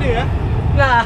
ya nah